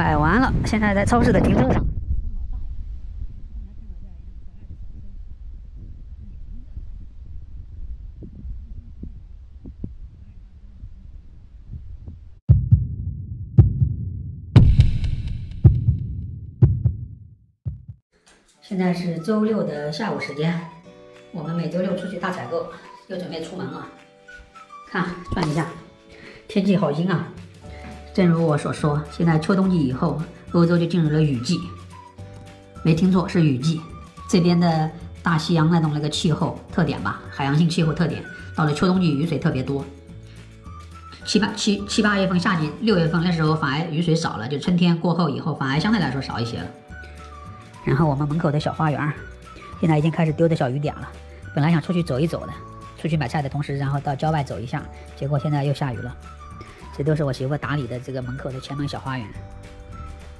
买完了，现在在超市的停车场。现在是周六的下午时间，我们每周六出去大采购，又准备出门了。看，转一下，天气好阴啊！正如我所说，现在秋冬季以后，欧洲就进入了雨季。没听错，是雨季。这边的大西洋那种那个气候特点吧，海洋性气候特点，到了秋冬季雨水特别多。七八七七八月份夏季，六月份那时候反而雨水少了，就春天过后以后反而相对来说少一些了。然后我们门口的小花园，现在已经开始丢的小雨点了。本来想出去走一走的，出去买菜的同时，然后到郊外走一下，结果现在又下雨了。这都是我媳妇打理的这个门口的前门小花园。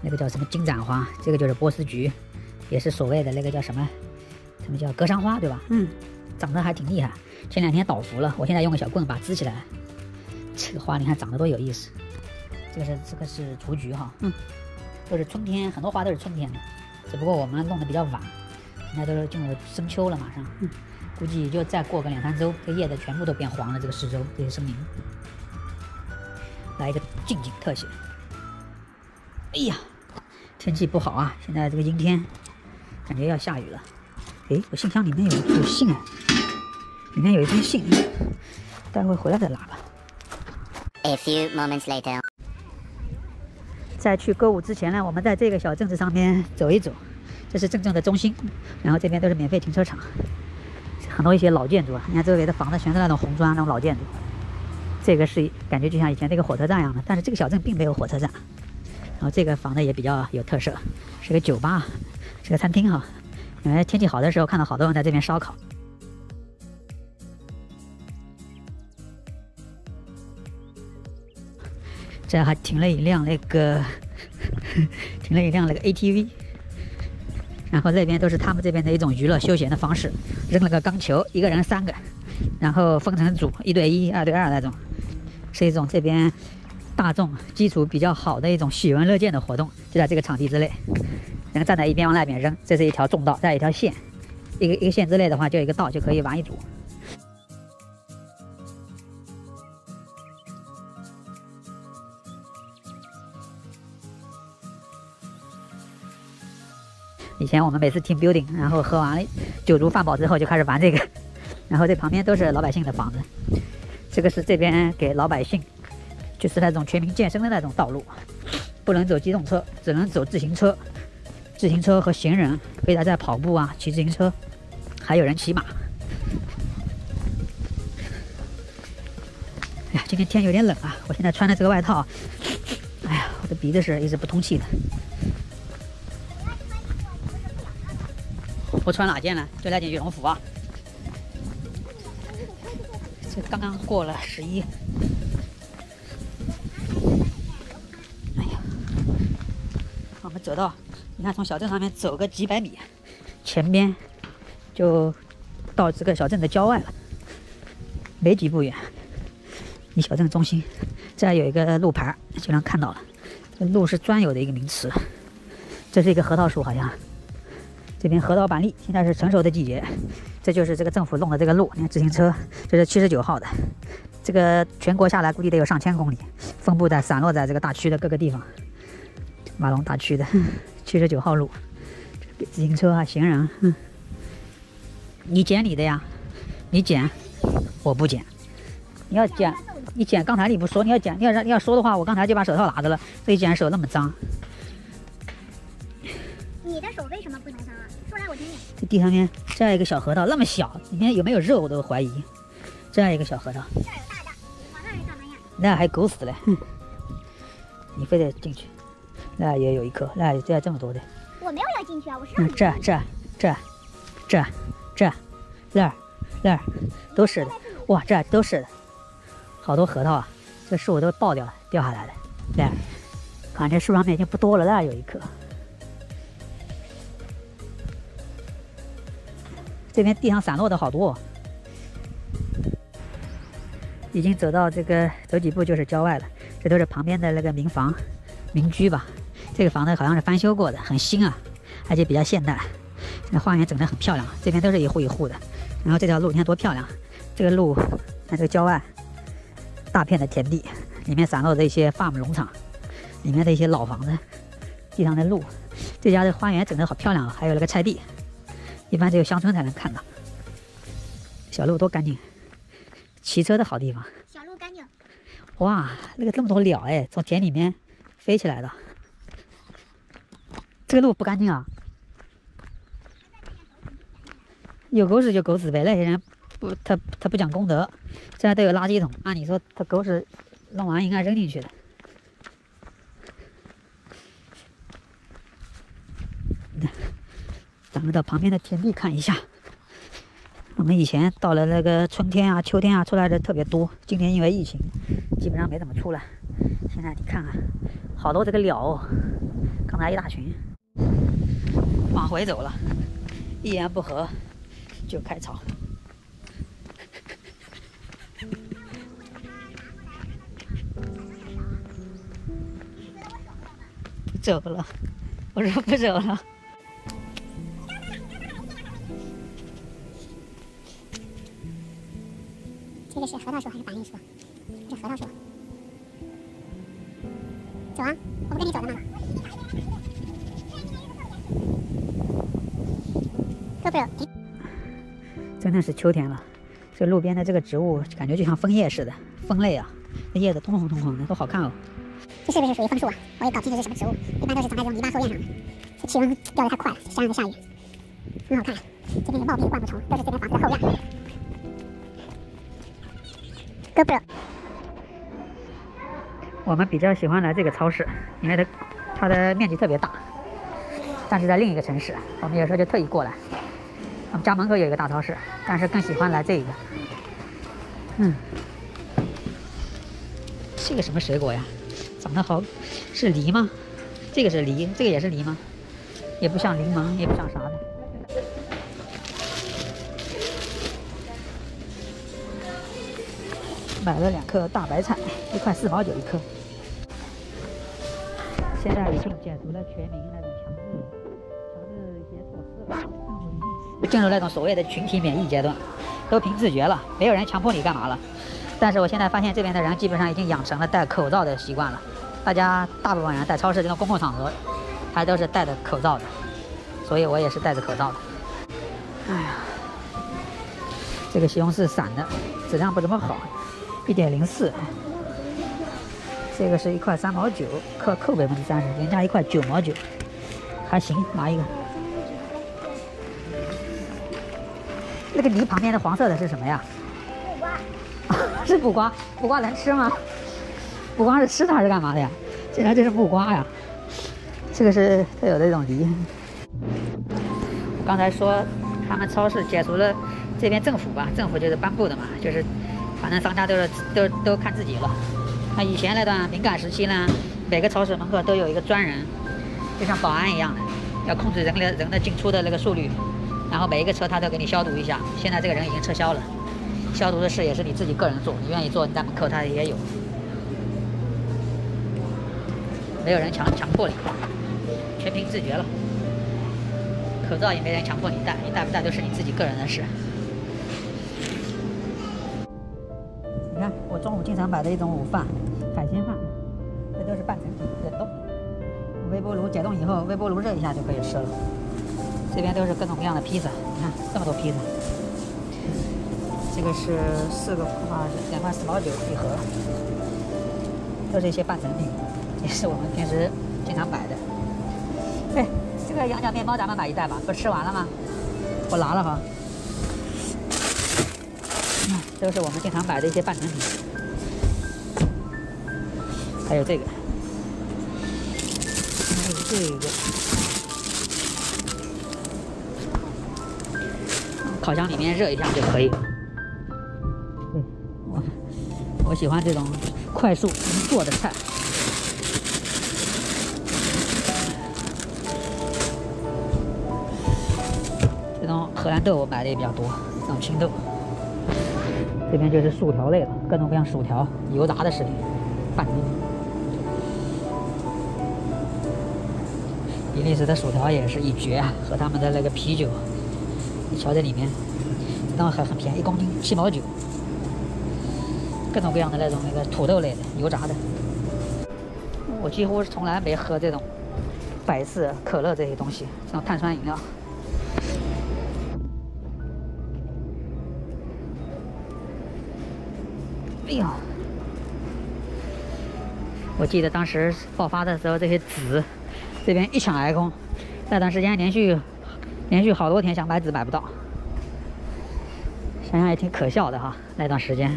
那个叫什么金盏花，这个就是波斯菊，也是所谓的那个叫什么，什么叫格桑花，对吧？嗯，长得还挺厉害。前两天倒伏了，我现在用个小棍把支起来。这个花你看长得多有意思。这个是这个是雏菊哈，嗯，都是春天，很多花都是春天的。只不过我们弄得比较晚，现在都是进入深秋了，马上，估计就再过个两三周，这叶子全部都变黄了。这个四周这些森林，来一个近景特写。哎呀，天气不好啊！现在这个阴天，感觉要下雨了。哎，我信箱里面有有信啊，里面有一封信，待会回来再拿吧。A few moments later. 在去购物之前呢，我们在这个小镇子上面走一走，这是真正的中心。然后这边都是免费停车场，很多一些老建筑啊。你看周围的房子全是那种红砖那种老建筑。这个是感觉就像以前那个火车站一样的，但是这个小镇并没有火车站。然后这个房子也比较有特色，是个酒吧，是个餐厅哈。因为天气好的时候，看到好多人在这边烧烤。这还停了一辆那个，停了一辆那个 ATV，然后这边都是他们这边的一种娱乐休闲的方式，扔了个钢球，一个人三个，然后分成组，一对一、二对二那种，是一种这边大众基础比较好的一种喜闻乐见的活动，就在这个场地之内，人站在一边往那边扔，这是一条重道，再一条线，一个一个线之内的话就一个道就可以玩一组。以前我们每次听 building，然后喝完酒足饭饱之后就开始玩这个，然后这旁边都是老百姓的房子，这个是这边给老百姓，就是那种全民健身的那种道路，不能走机动车，只能走自行车，自行车和行人可以在这跑步啊，骑自行车，还有人骑马。哎呀，今天天有点冷啊，我现在穿的这个外套，哎呀，我的鼻子是一直不通气的。我穿哪件呢？就那件羽绒服啊。这刚刚过了十一。哎呀，我们走到，你看从小镇上面走个几百米，前边就到这个小镇的郊外了，没几步远。离小镇中心，这有一个路牌，就能看到了。这路是专有的一个名词。这是一个核桃树，好像。这边核桃板栗现在是成熟的季节，这就是这个政府弄的这个路。你看自行车，这是七十九号的，这个全国下来估计得有上千公里，分布在散落在这个大区的各个地方。马龙大区的七十九号路，自行车啊，行人，嗯，你捡你的呀，你捡，我不捡。你要捡，你捡，刚才你不说你要捡，你要让你要说的话，我刚才就把手套拿着了。这一捡手那么脏。你的手为什么不能地上面这样一个小核桃，那么小，里面有没有肉我都怀疑。这样一个小核桃，这儿有大的，往那儿。那还狗死了，哼！你非得进去，那也有一颗，那这样这么多的。我没有要进去啊，我是让这这这这这那儿那儿都是的，哇，这都是的，好多核桃啊！这树都爆掉了，掉下来的。那儿，看这树上面已经不多了，那儿有一颗。这边地上散落的好多，已经走到这个走几步就是郊外了。这都是旁边的那个民房、民居吧。这个房子好像是翻修过的，很新啊，而且比较现代。现在花园整得很漂亮，这边都是一户一户的。然后这条路你看多漂亮，这个路看这个郊外，大片的田地，里面散落着一些 farm 农场，里面的一些老房子，地上的路，这家的花园整得好漂亮啊，还有那个菜地，一般只有乡村才能看到。小路多干净，骑车的好地方。小路干净，哇，那个这么多鸟哎，从田里面飞起来的。这个路不干净啊，有狗屎就狗屎呗，那些人不他他不讲公德，这样都有垃圾桶，按理说他狗屎弄完应该扔进去的。咱们到旁边的田地看一下。我们以前到了那个春天啊、秋天啊，出来的特别多。今年因为疫情，基本上没怎么出来。现在你看看，好多这个鸟哦，刚才一大群，往回走了，一言不合就开吵。走了，我说不走了。这个是核桃树还是板栗树？这是核桃树。走啊！我不跟你走了吗真的是秋天了，这路边的这个植物感觉就像枫叶似的，枫类啊，那叶子通红通红的，多好看哦。这是不是属于枫树啊？我也搞不清楚是什么植物，一般都是长在这种泥巴后院上的。这气温掉的太快了，山上在下雨，很好看。这边有茂密的灌木丛，都是这边房子的后院。GoPro，我们比较喜欢来这个超市，因为它它的面积特别大，但是在另一个城市，我们有时候就特意过来。我们家门口有一个大超市，但是更喜欢来这一个。嗯，这个什么水果呀？长得好，是梨吗？这个是梨，这个也是梨吗？也不像柠檬，也不像啥的。买了两颗大白菜，一块四毛九一颗。现在已经解除了全民那种强制强制一些措施，进入那种所谓的群体免疫阶段，都凭自觉了，没有人强迫你干嘛了。但是我现在发现这边的人基本上已经养成了戴口罩的习惯了，大家大部分人在超市这种公共场合还都是戴着口罩的，所以我也是戴着口罩的。哎呀，这个西红柿散的，质量不怎么好。一点零四，这个是一块三毛九，克扣百分之三十，人家一块九毛九，还行，拿一个。那个梨旁边的黄色的是什么呀？木瓜，是木瓜，木瓜能吃吗？木瓜是吃的还是干嘛的呀？竟然这是木瓜呀！这个是特有的一种梨。刚才说他们超市解除了，这边政府吧，政府就是颁布的嘛，就是。反正商家都是都都看自己了。那以前那段敏感时期呢，每个超市门口都有一个专人，就像保安一样的，要控制人的人的进出的那个速率，然后每一个车他都给你消毒一下。现在这个人已经撤销了，消毒的事也是你自己个人做，你愿意做你在门口他也有，没有人强强迫你，全凭自觉了。口罩也没人强迫你戴，你戴不戴都是你自己个人的事。你看，我中午经常买的一种午饭，海鲜饭，这都是半成品冷冻。微波炉解冻以后，微波炉热一下就可以吃了。这边都是各种各样的披萨，你看这么多披萨。这个是四个啊两块四毛九一盒，都是一些半成品，也是我们平时经常买的。哎，这个羊角面包咱们买一袋吧，不吃完了吗？我拿了哈。都是我们经常买的一些半成品，还有这个，还有这个，烤箱里面热一下就可以了。我我喜欢这种快速能做的菜。这种荷兰豆我买的也比较多，这种青豆。这边就是薯条类了，各种各样薯条、油炸的食品，半成品。比利时的薯条也是一绝啊，和他们的那个啤酒，你瞧这里面，当然还很便宜，一公斤七毛九。各种各样的那种那个土豆类的、油炸的，我几乎是从来没喝这种百事可乐这些东西，这种碳酸饮料。哎呦，我记得当时爆发的时候，这些纸这边一抢而空，那段时间连续连续好多天想买纸买不到，想想也挺可笑的哈，那段时间。